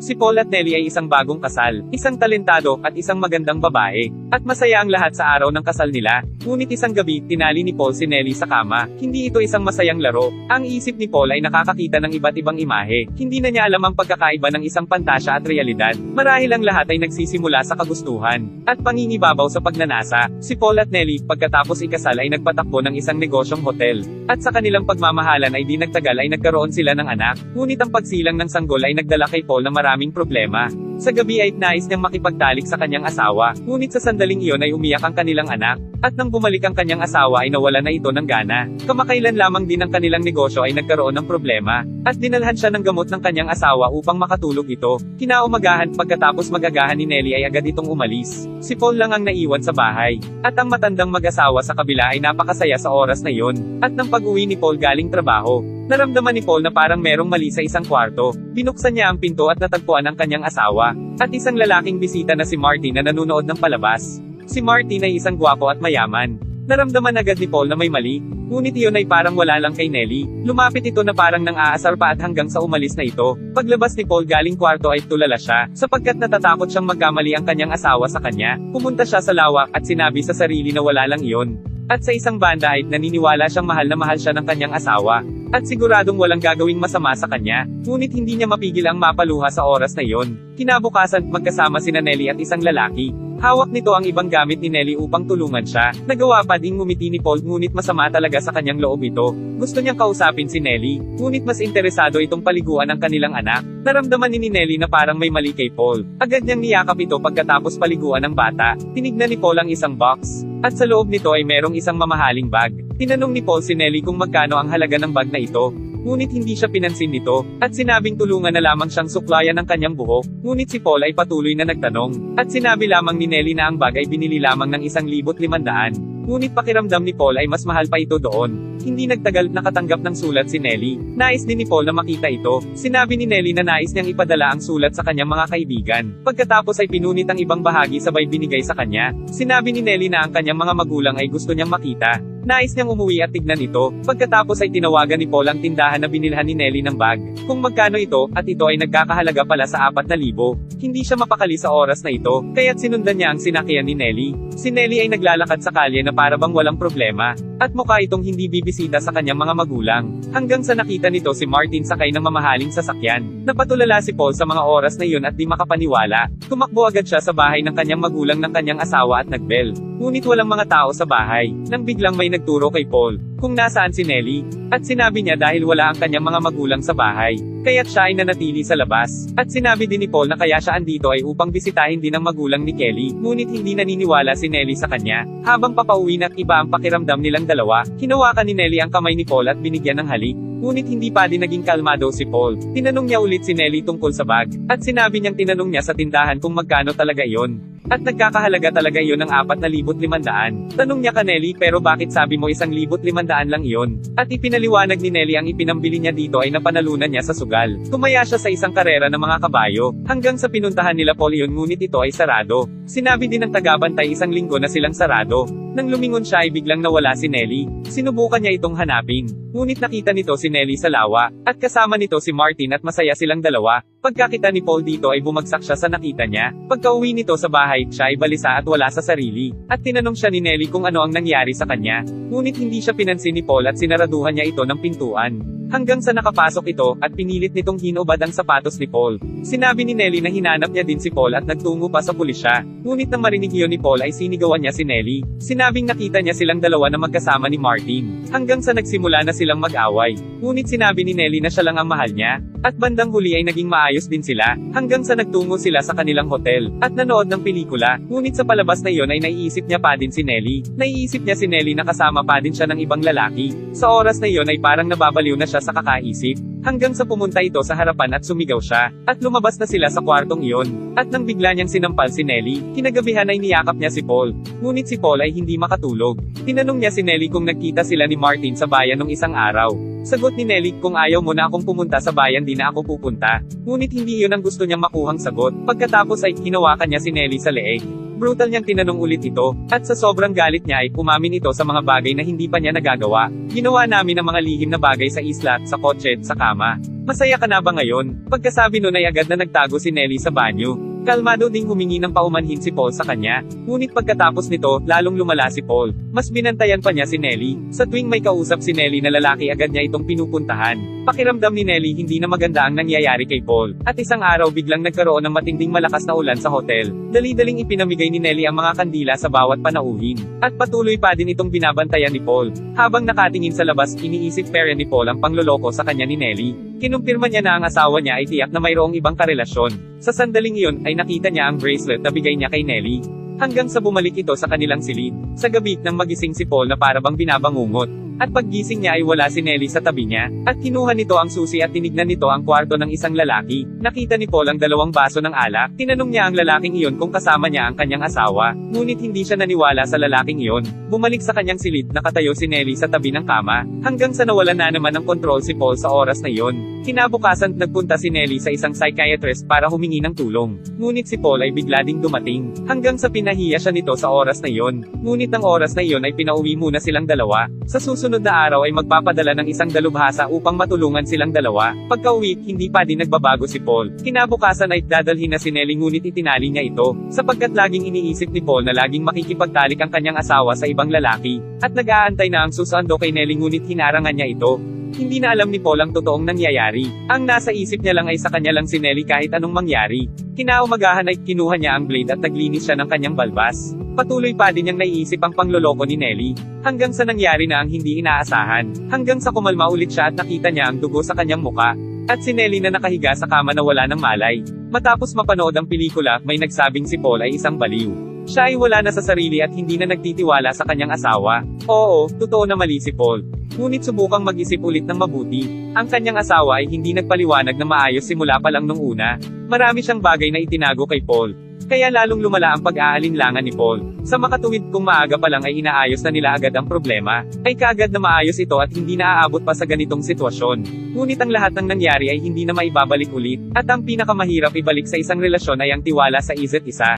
Si Paul at Nelly ay isang bagong kasal, isang talentado, at isang magandang babae. At masaya ang lahat sa araw ng kasal nila. Ngunit isang gabi, tinali ni Paul si Nelly sa kama. Hindi ito isang masayang laro. Ang isip ni Paul ay nakakakita ng iba't ibang imahe. Hindi na niya alam ang pagkakaiba ng isang pantasya at realidad. Marahil ang lahat ay nagsisimula sa kagustuhan. At pangingibabaw sa pagnanasa. Si Paul at Nelly, pagkatapos ikasal ay nagpatakbo ng isang negosyong hotel. At sa kanilang pagmamahalan ay di nagtagal ay nagkaroon sila ng anak. Ngunit ang pagsilang ng sanggol ay nagdala kay Paul ng maraming problema. Sa gabi ay nais niyang makipagtalik sa kanyang asawa, ngunit sa sandaling iyon ay umiyak ang kanilang anak, at nang bumalik ang kanyang asawa ay nawala na ito ng gana. Kamakailan lamang din ang kanilang negosyo ay nagkaroon ng problema, at dinalhan siya ng gamot ng kanyang asawa upang makatulog ito. Kinaumagahan pagkatapos magagahan ni Nelly ay agad itong umalis. Si Paul lang ang naiwan sa bahay, at ang matandang mag-asawa sa kabila ay napakasaya sa oras na iyon, at nang pag-uwi ni Paul galing trabaho, Naramdaman ni Paul na parang merong mali sa isang kwarto. Binuksan niya ang pinto at natagpuan ang kanyang asawa. At isang lalaking bisita na si Marty na nanunood ng palabas. Si Marty ay isang gwapo at mayaman. Naramdaman agad ni Paul na may mali, ngunit iyon ay parang wala lang kay Nelly. Lumapit ito na parang nang aasar pa at hanggang sa umalis na ito. Paglabas ni Paul galing kwarto ay tulala siya, sapagkat natatakot siyang magkamali ang kanyang asawa sa kanya. Pumunta siya sa lawak at sinabi sa sarili na wala lang iyon. At sa isang banda ay naniniwala siyang mahal na mahal siya ng kanyang asawa. At siguradong walang gagawing masama sa kanya, ngunit hindi niya mapigil ang mapaluha sa oras na iyon. Kinabukasan, magkasama sina Nelly at isang lalaki. Hawak nito ang ibang gamit ni Nelly upang tulungan siya. Nagawa pa ding ngumiti ni Paul ngunit masama talaga sa kanyang loob ito. Gusto niyang kausapin si Nelly, ngunit mas interesado itong paliguan ang kanilang anak. Naramdaman ni Nelly na parang may mali kay Paul. Agad niyang niyakap ito pagkatapos paliguan ng bata. Tinignan ni Paul ang isang box. At sa loob nito ay merong isang mamahaling bag. Tinanong ni Paul si kung magkano ang halaga ng bag na ito. Ngunit hindi siya pinansin nito, at sinabing tulungan na lamang siyang suklayan ng kanyang buhok. Ngunit si Paul ay patuloy na nagtanong, at sinabi lamang ni Nelly na ang bag ay binili lamang ng isang libot limandaan. Ngunit pakiramdam ni Paul ay mas mahal pa ito doon. Hindi nagtagal nakatanggap ng sulat si Nelly. Nais din ni Paul na makita ito. Sinabi ni Nelly na nais niyang ipadala ang sulat sa kanyang mga kaibigan. Pagkatapos ay pinunit ang ibang bahagi sabay binigay sa kanya. Sinabi ni Nelly na ang kanyang mga magulang ay gusto niyang makita. Nais niyang umuwi at tignan ito. Pagkatapos ay tinawagan ni Paul ang tindahan na binilhan ni Nelly ng bag. Kung magkano ito, at ito ay nagkakahalaga pala sa 4,000. Hindi siya mapakali sa oras na ito, kaya't sinundan niya ang sinakyan ni Nelly. Si Nelly ay naglalakad sa kalye na para bang walang problema. At mukha itong hindi bibisita sa kanyang mga magulang. Hanggang sa nakita nito si Martin sakay ng mamahaling sasakyan. Napatulala si Paul sa mga oras na iyon at di makapaniwala. Tumakbo agad siya sa bahay ng kanyang magulang ng kanyang asawa at nagbel. Ngunit walang mga tao sa bahay. Nang biglang may nagturo kay Paul kung nasaan si Nelly. At sinabi niya dahil wala ang kanyang mga magulang sa bahay. Kaya't siya ay nanatili sa labas. At sinabi din ni Paul na kaya siya andito ay upang bisitahin din ang magulang ni Kelly. Ngunit hindi naniniwala si Nelly sa kanya. Habang papauwi na't iba ang pakiramdam nilang dalawa, hinawakan ni Nelly ang kamay ni Paul at binigyan ng halik. Ngunit hindi pa din naging kalmado si Paul. Tinanong niya ulit si Nelly tungkol sa bag. At sinabi niyang tinanong niya sa tindahan kung magkano talaga iyon. At nagkakahalaga talaga iyon ng 4,500. Tanong niya ka Nelly pero bakit sabi mo 1,500 lang iyon? At ipinaliwanag ni Nelly ang ipinambili niya dito ay napanalunan niya sa sugal. Tumaya siya sa isang karera ng mga kabayo, hanggang sa pinuntahan nila Paul iyon ngunit ito ay sarado. Sinabi din ng tagabantay isang linggo na silang sarado. Nang lumingon siya ay biglang nawala si Nelly. Sinubukan niya itong hanapin. Ngunit nakita nito si Nelly sa lawa, at kasama nito si Martin at masaya silang dalawa. Pagkakita ni Paul dito ay bumagsak siya sa nakita niya. Pagkauwi nito sa bahay, siya ay balisa at wala sa sarili. At tinanong siya ni Nelly kung ano ang nangyari sa kanya. Ngunit hindi siya pinansin ni Paul at sinaraduhan niya ito ng pintuan. Hanggang sa nakapasok ito, at pinilit nitong hinubad ang sapatos ni Paul. Sinabi ni Nelly na hinanap niya din si Paul at nagtungo pa sa pulisya. Ngunit nang marinig iyon ni Paul ay sinigawan niya si Nelly. Sinabing nakita niya silang dalawa na magkasama ni Martin. Hanggang sa nagsimula na silang mag-away. Ngunit sinabi ni Nelly na siya lang ang mahal niya. At bandang huli ay naging maayos din sila, hanggang sa nagtungo sila sa kanilang hotel, at nanood ng pelikula. Ngunit sa palabas na iyon ay naiisip niya pa din si Nelly. Naiisip niya si Nelly na kasama pa din siya ng ibang lalaki. Sa oras na iyon ay parang nababaliw na siya sa kakaisip. Hanggang sa pumunta ito sa harapan at sumigaw siya, at lumabas na sila sa kwartong iyon. At nang bigla niyang sinampal si Nelly, kinagabihan ay niyakap niya si Paul. Ngunit si Paul ay hindi makatulog. Tinanong niya si Nelly kung nagkita sila ni Martin sa bayan nung isang araw. Sagot ni Nelly, kung ayaw mo na akong pumunta sa bayan di na ako pupunta. Ngunit hindi yun ang gusto niyang makuhang sagot. Pagkatapos ay hinawakan niya si Nelly sa leeg. Brutal niyang tinanong ulit ito, at sa sobrang galit niya ay umamin ito sa mga bagay na hindi pa niya nagagawa. Ginawa namin ang mga lihim na bagay sa isla, sa kotse, sa kama. Masaya ka na ba ngayon? Pagkasabi nun ay agad na nagtago si Nelly sa banyo. Kalmado ding humingi ng paumanhin si Paul sa kanya. Ngunit pagkatapos nito, lalong lumala si Paul. Mas binantayan pa niya si Nelly. Sa tuwing may kausap si Nelly na lalaki agad niya itong pinupuntahan. Pakiramdam ni Nelly hindi na maganda ang nangyayari kay Paul. At isang araw biglang nagkaroon ng matinding malakas na ulan sa hotel. Dali-daling ipinamigay ni Nelly ang mga kandila sa bawat panauhin. At patuloy pa din itong binabantayan ni Paul. Habang nakatingin sa labas, iniisip pera ni Paul ang pangloloko sa kanya ni Nelly. Kinumpirma niya na ang asawa niya ay tiyak na mayroong ibang karelasyon. Sa sandaling iyon ay nakita niya ang bracelet na bigay niya kay Nelly. Hanggang sa bumalik ito sa kanilang silid. Sa gabi nang magising si Paul na para bang binabangungot. At paggising niya ay wala si Nelly sa tabi niya. At kinuha nito ang susi at tinignan nito ang kwarto ng isang lalaki. Nakita ni Paul ang dalawang baso ng alak. Tinanong niya ang lalaking iyon kung kasama niya ang kanyang asawa. Ngunit hindi siya naniwala sa lalaking iyon. Bumalik sa kanyang silid nakatayo si Nelly sa tabi ng kama. Hanggang sa nawalan na naman ng kontrol si Paul sa oras na iyon. Kinabukasan nagpunta si Nelly sa isang psychiatrist para humingi ng tulong. Ngunit si Paul ay bigla ding dumating. Hanggang sa pinahiya siya nito sa oras na iyon. Ngunit ang oras na iyon ay pinauwi muna silang dalawa. Sa susunod na araw ay magpapadala ng isang dalubhasa upang matulungan silang dalawa. Pagka-uwi, hindi pa din nagbabago si Paul. Kinabukasan ay dadalhin na si Nelly ngunit itinali niya ito. Sapagkat laging iniisip ni Paul na laging makikipagtalik ang kanyang asawa sa ibang lalaki. At nag-aantay na ang susando kay Nelly ngunit hinarangan niya ito. Hindi na alam ni Paul ang totoong nangyayari. Ang nasa isip niya lang ay sa kanya lang si Nelly kahit anong mangyari. Kinaumagahan ay kinuha niya ang blade at naglinis siya ng kanyang balbas. Patuloy pa din niyang naiisip ang pangloloko ni Nelly. Hanggang sa nangyari na ang hindi inaasahan. Hanggang sa kumalma ulit siya at nakita niya ang dugo sa kanyang muka. At si Nelly na nakahiga sa kama na wala ng malay. Matapos mapanood ang pelikula, may nagsabing si Paul ay isang baliw. Siya ay wala na sa sarili at hindi na nagtitiwala sa kanyang asawa. Oo, totoo na mali si Paul. Ngunit subukang mag-isip ulit ng mabuti. Ang kanyang asawa ay hindi nagpaliwanag na maayos simula pa lang nung una. Marami siyang bagay na itinago kay Paul. Kaya lalong lumala ang pag-aalinlangan ni Paul. Sa makatuwid kung maaga pa lang ay inaayos na nila agad ang problema, ay kaagad na maayos ito at hindi na aabot pa sa ganitong sitwasyon. Ngunit ang lahat ng nangyari ay hindi na maibabalik ulit, at ang pinakamahirap ibalik sa isang relasyon ay ang tiwala sa isa't isa.